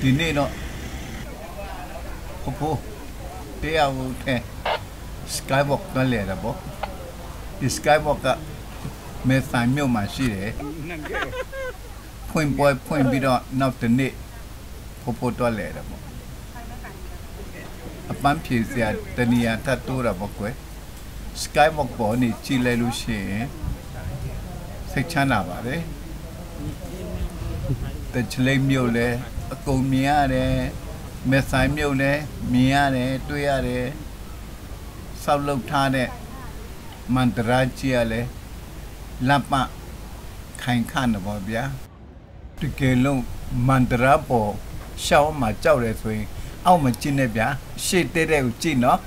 ဒီနေ့တော့ဖို့ဖို့တရားဦးထဲ skywalk ကလည်းတော့ပေါ့ဒီ skywalk ကမဲဆိုင်မြို့မှာရှိတယ်ဖွင့်ပွဲဖွင့်ပြီးတော့နောက်တစ်နေ့ဖို့ဖို့တော့လည်းတော့ပေါ့အပန်းဖြေစရာတနေရာထပ်တိုးတာပေါ့ကွယ် skywalk ပေါ်နေကြည့်လိုက်လို့ရှိရင်စိတ်ချမ်းသာပါတယ်တချလိမ့်မြို့လဲ အကုန်မြင်ရတယ်မဲဆိုင်မြို့လဲမြင်ရတယ်တွေ့ရတယ်ဆောက်လုပ်ထားတဲ့မန္တရာကြီးကလည်းလက်ပခိုင်ခန့်တော့ဗျာတကယ်လို့မန္တရာပေါ်ရှောင်းမှာကြောက်တယ်ဆိုရင်အောက်မှာကျင်းနေဗျာရှေ့တဲတဲ့ကိုကြည့်နော်